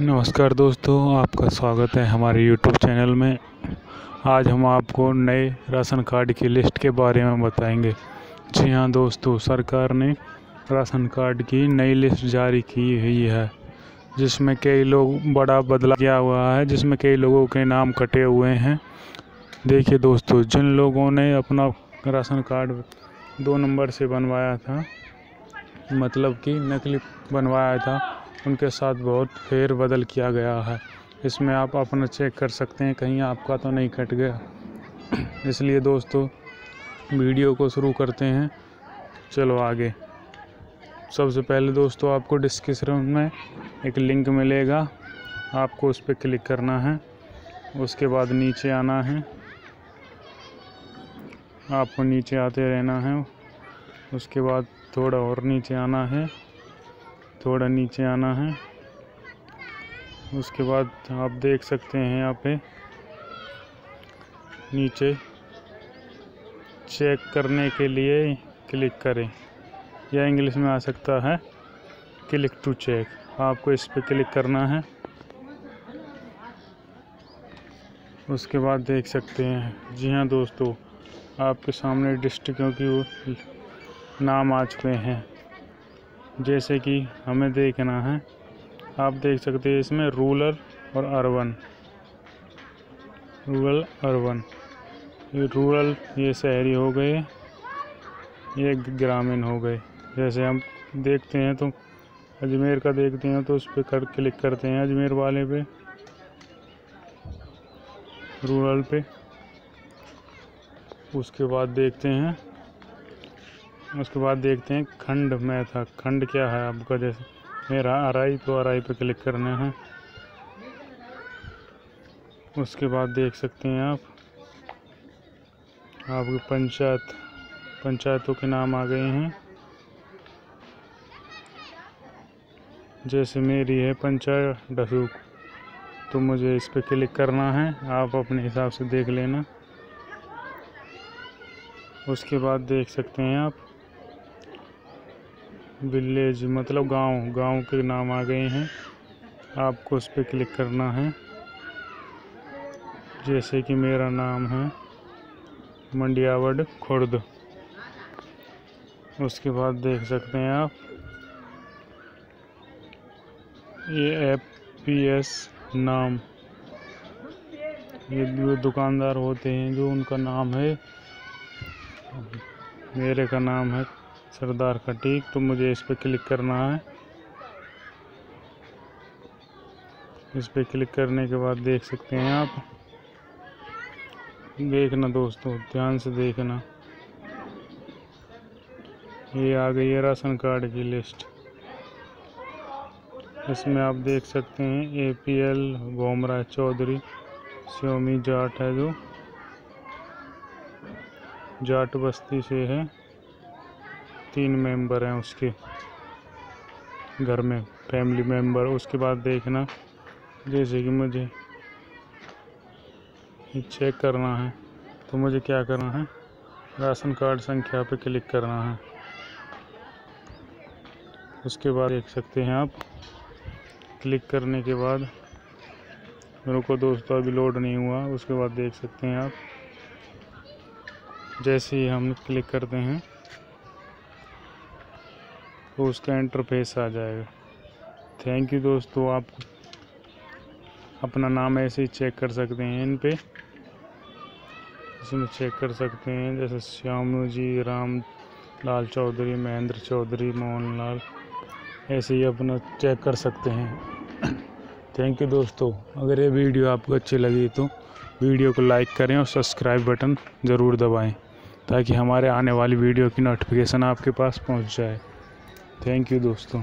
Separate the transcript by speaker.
Speaker 1: नमस्कार दोस्तों, आपका स्वागत है हमारे यूट्यूब चैनल में। आज हम आपको नए राशन कार्ड की लिस्ट के बारे में बताएँगे। जी हाँ दोस्तों, सरकार ने राशन कार्ड की नई लिस्ट जारी की हुई है, जिसमें कई लोग बड़ा बदलाव किया हुआ है, जिसमें कई लोगों के नाम कटे हुए हैं। देखिए दोस्तों, जिन लोगों ने अपना राशन कार्ड दो नंबर से बनवाया था मतलब कि नकली बनवाया था उनके साथ बहुत फेर बदल किया गया है। इसमें आप अपना चेक कर सकते हैं, कहीं आपका तो नहीं कट गया। इसलिए दोस्तों, वीडियो को शुरू करते हैं। चलो आगे। सबसे पहले दोस्तों, आपको डिस्क्रिप्शन में एक लिंक मिलेगा। आपको उस पर क्लिक करना है। उसके बाद नीचे आना है। आपको नीचे आते रहना है। उसके बाद थोड़ा और नीचे आना है। थोड़ा नीचे आना है। उसके बाद आप देख सकते हैं यहाँ पे। नीचे चेक करने के लिए क्लिक करें। या इंग्लिश में आ सकता है क्लिक टू चेक आपको इस पर क्लिक करना है। उसके बाद देख सकते हैं। जी हाँ दोस्तों, आपके सामने डिस्ट्रिक्टों की नाम आ चुके हैं। जैसे कि हमें देखना है। आप देख सकते हैं इसमें रूरल और अर्बन। Rural urban. ये रूरल ये शहरी हो गए, ये ग्रामीण हो गए। जैसे हम देखते हैं तो अजमेर का देखते हैं तो उस पर कर क्लिक करते हैं अजमेर वाले पे। रूरल पे। उसके बाद देखते हैं। उसके बाद देखते हैं खंड में था। खंड क्या है? आपका जैसे मेरा आर तो आर पे क्लिक करना है। उसके बाद देख सकते हैं आप। आपके पंचायत, पंचायतों के नाम आ गए हैं। जैसे मेरी है पंचायत डसूक तो मुझे इस पर क्लिक करना है। आप अपने हिसाब से देख लेना। उसके बाद देख सकते हैं आप। विलेज मतलब गाँव गाँव के नाम आ गए हैं। आपको उस पर क्लिक करना है। जैसे कि मेरा नाम है मंडियावड खुर्द। उसके बाद देख सकते हैं आप। ये एफ़ पी एस नाम। ये जो दुकानदार होते हैं जो उनका नाम है। मेरे का नाम है सरदार खटीक तो मुझे इस पर क्लिक करना है। इस पर क्लिक करने के बाद देख सकते हैं आप। देखना दोस्तों, ध्यान से देखना। ये आ गई है राशन कार्ड की लिस्ट। इसमें आप देख सकते हैं A P L Bhomra Chaudhary Xiaomi Jat है जो। जाट बस्ती से है। तीन मेंबर हैं उसके घर में, फैमिली मेंबर। उसके बाद देखना, जैसे कि मुझे चेक करना है तो मुझे क्या करना है? राशन कार्ड संख्या पे क्लिक करना है। उसके बाद देख सकते हैं आप, क्लिक करने के बाद मेरे को दोस्तों अभी लोड नहीं हुआ। उसके बाद देख सकते हैं आप, जैसे ही हम क्लिक करते हैं तो उसका इंटरफेस आ जाएगा। थैंक यू दोस्तों, आप अपना नाम ऐसे ही चेक कर सकते हैं इन पे। इसमें चेक कर सकते हैं, जैसे श्यामू जी, राम, लाल चौधरी, महेंद्र चौधरी मोहन लाल ऐसे ही अपना चेक कर सकते हैं। थैंक यू दोस्तों, अगर ये वीडियो आपको अच्छी लगी तो वीडियो को लाइक करें और सब्सक्राइब बटन ज़रूर दबाएँ, ताकि हमारे आने वाली वीडियो की नोटिफिकेशन आपके पास पहुँच जाए। थैंक यू दोस्तों।